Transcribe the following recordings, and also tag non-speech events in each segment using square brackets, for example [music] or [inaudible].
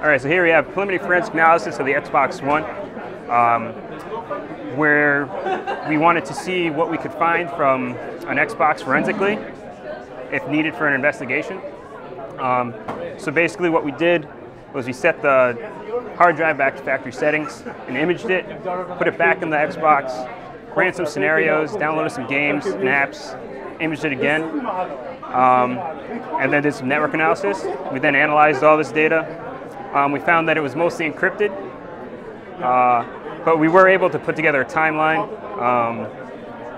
All right, so here we have preliminary forensic analysis of the Xbox One, um, where we wanted to see what we could find from an Xbox forensically, if needed for an investigation. Um, so basically what we did was we set the hard drive back to factory settings and imaged it, put it back in the Xbox, ran some scenarios, downloaded some games and apps, imaged it again, um, and then did some network analysis. We then analyzed all this data. Um, we found that it was mostly encrypted, uh, but we were able to put together a timeline, um,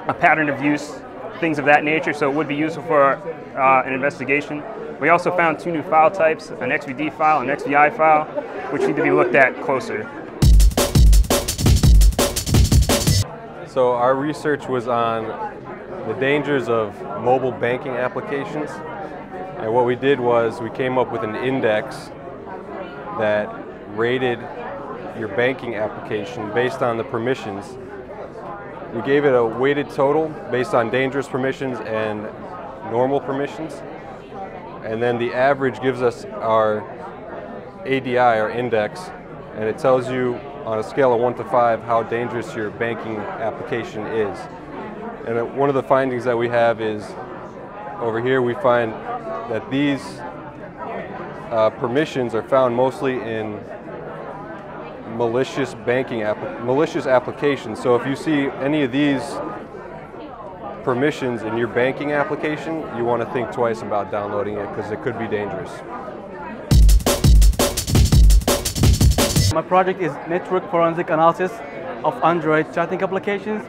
a pattern of use, things of that nature, so it would be useful for uh, an investigation. We also found two new file types, an XVD file and an XVI file, which need to be looked at closer. So our research was on the dangers of mobile banking applications. And what we did was we came up with an index that rated your banking application based on the permissions. We gave it a weighted total based on dangerous permissions and normal permissions. And then the average gives us our ADI, our index, and it tells you on a scale of one to five how dangerous your banking application is. And one of the findings that we have is over here we find that these uh, permissions are found mostly in malicious banking app malicious applications. So if you see any of these permissions in your banking application, you want to think twice about downloading it because it could be dangerous. My project is network forensic analysis of Android chatting applications.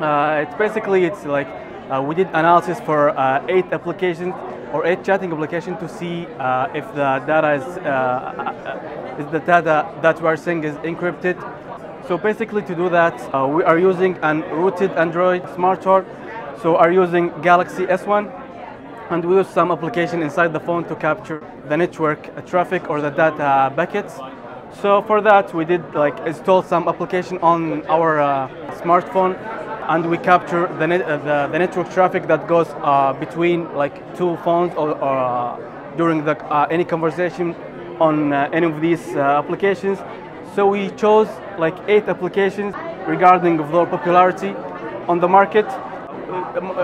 Uh, it's basically, it's like uh, we did analysis for uh, eight applications or eight chatting application to see uh, if the data is, uh, uh, is the data that we are seeing is encrypted. So basically to do that, we are using an rooted Android smart smartphone. So are using Galaxy S1 and we use some application inside the phone to capture the network traffic or the data packets. So for that, we did like install some application on our uh, smartphone, and we capture the, net, uh, the, the network traffic that goes uh, between like two phones or, or uh, during the uh, any conversation on uh, any of these applications. So we chose like eight applications regarding of their popularity on the market.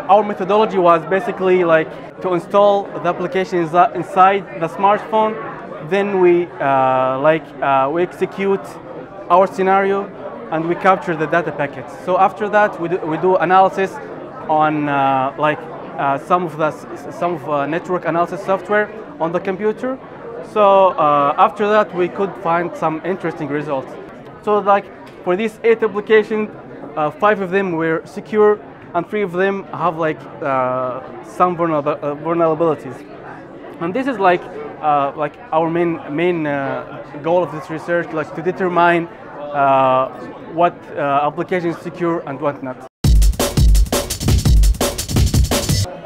Our methodology was basically like to install the application inside the smartphone then we like we execute our scenario and we capture the data packets. So after that, we do, we do analysis on uh, like uh, some of the some of uh, network analysis software on the computer. So uh, after that, we could find some interesting results. So like for these eight applications, five of them were secure and three of them have like some vulnerabilities. And this is like uh, like our main main uh, goal of this research, like to determine uh, what uh, application is secure and what not.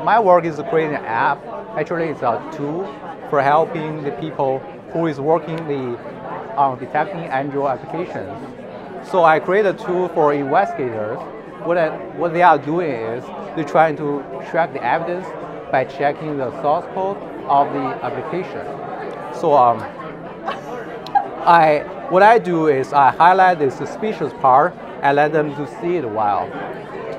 My work is creating an app. Actually, it's a tool for helping the people who is working the on detecting Android applications. So I create a tool for investigators. What, I, what they are doing is they're trying to track the evidence by checking the source code of the application. So um, [laughs] I, what I do is I highlight the suspicious part and let them to see it well.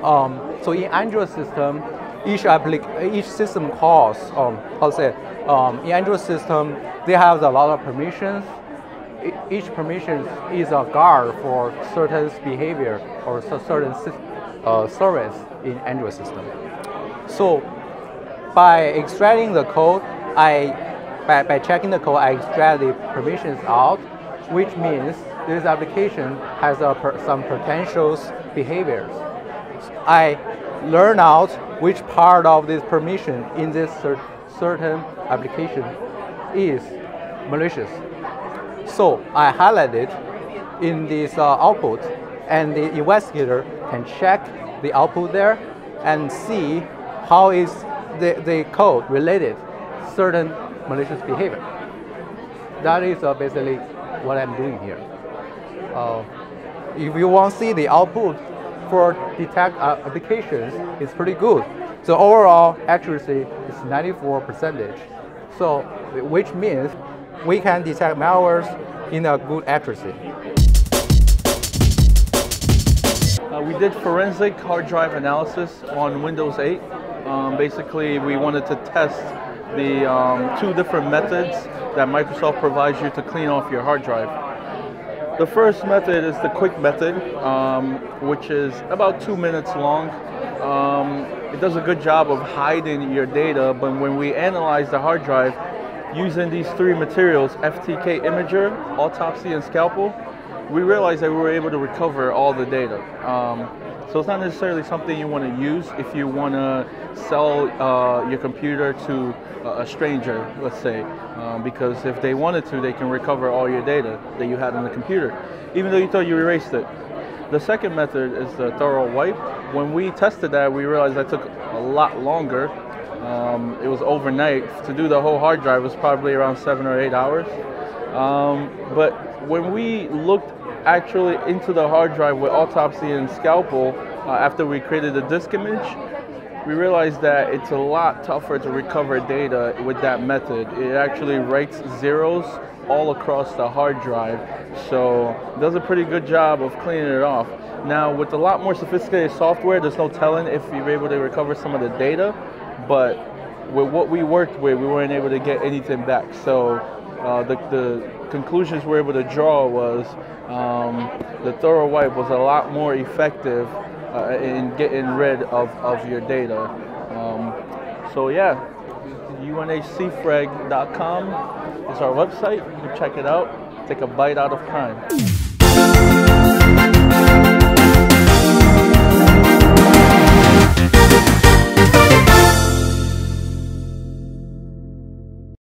Um, so in Android system, each applic each system calls, um, how to say, um, in Android system, they have a lot of permissions. each permission is a guard for certain behavior or certain uh, service in Android system. So by extracting the code, I by, by checking the code, I extract the permissions out, which means this application has some potential behaviors. I learn out which part of this permission in this cer certain application is malicious. So I highlight it in this uh, output, and the investigator can check the output there and see how is the, the code related certain malicious behavior. That is uh, basically what I'm doing here. Uh, if you want to see the output for detect uh, applications, it's pretty good. So overall accuracy is 94 percentage. So which means we can detect malwares in a good accuracy. Uh, we did forensic hard drive analysis on Windows 8. Um, basically, we wanted to test the um, two different methods that Microsoft provides you to clean off your hard drive. The first method is the quick method, um, which is about two minutes long. Um, it does a good job of hiding your data, but when we analyze the hard drive using these three materials, FTK Imager, Autopsy, and Scalpel, we realized that we were able to recover all the data. So it's not necessarily something you want to use if you want to sell uh, your computer to a stranger, let's say, um, because if they wanted to, they can recover all your data that you had on the computer, even though you thought you erased it. The second method is the thorough wipe. When we tested that, we realized that took a lot longer. Um, it was overnight. To do the whole hard drive was probably around seven or eight hours. Um, but when we looked actually into the hard drive with autopsy and scalpel uh, after we created the disk image, we realized that it's a lot tougher to recover data with that method. It actually writes zeros all across the hard drive, so does a pretty good job of cleaning it off. Now, with a lot more sophisticated software, there's no telling if you're able to recover some of the data, but with what we worked with, we weren't able to get anything back. So uh, the, the conclusions we were able to draw was um, the thorough wipe was a lot more effective uh, in getting rid of, of your data. Um, so yeah, unhcfreg.com is our website. You can check it out. Take a bite out of crime.